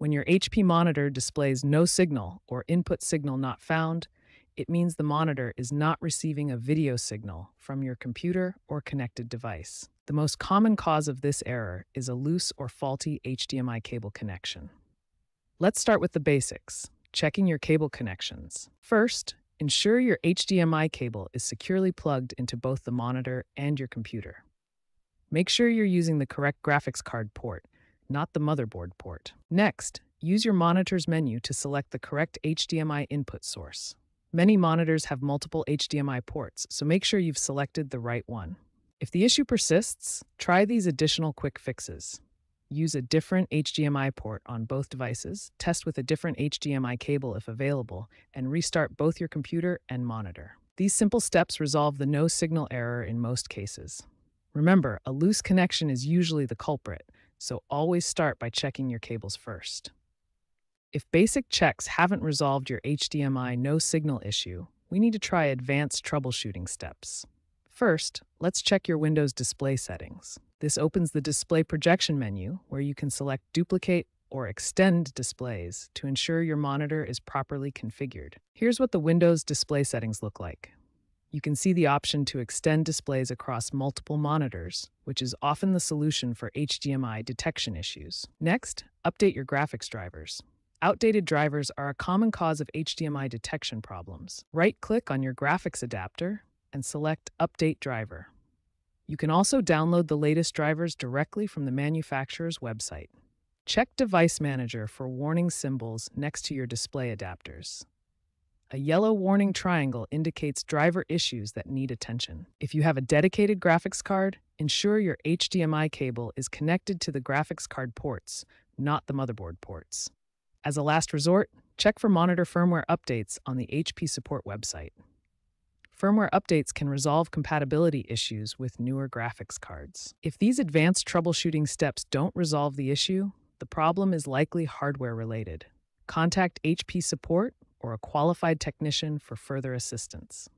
When your HP monitor displays no signal or input signal not found, it means the monitor is not receiving a video signal from your computer or connected device. The most common cause of this error is a loose or faulty HDMI cable connection. Let's start with the basics, checking your cable connections. First, ensure your HDMI cable is securely plugged into both the monitor and your computer. Make sure you're using the correct graphics card port, not the motherboard port. Next, use your monitor's menu to select the correct HDMI input source. Many monitors have multiple HDMI ports, so make sure you've selected the right one. If the issue persists, try these additional quick fixes. Use a different HDMI port on both devices, test with a different HDMI cable if available, and restart both your computer and monitor. These simple steps resolve the no signal error in most cases. Remember, a loose connection is usually the culprit, so always start by checking your cables first. If basic checks haven't resolved your HDMI no signal issue, we need to try advanced troubleshooting steps. First, let's check your Windows display settings. This opens the display projection menu where you can select duplicate or extend displays to ensure your monitor is properly configured. Here's what the Windows display settings look like. You can see the option to extend displays across multiple monitors, which is often the solution for HDMI detection issues. Next, update your graphics drivers. Outdated drivers are a common cause of HDMI detection problems. Right-click on your graphics adapter and select Update Driver. You can also download the latest drivers directly from the manufacturer's website. Check Device Manager for warning symbols next to your display adapters. A yellow warning triangle indicates driver issues that need attention. If you have a dedicated graphics card, ensure your HDMI cable is connected to the graphics card ports, not the motherboard ports. As a last resort, check for monitor firmware updates on the HP support website. Firmware updates can resolve compatibility issues with newer graphics cards. If these advanced troubleshooting steps don't resolve the issue, the problem is likely hardware related. Contact HP support or a qualified technician for further assistance.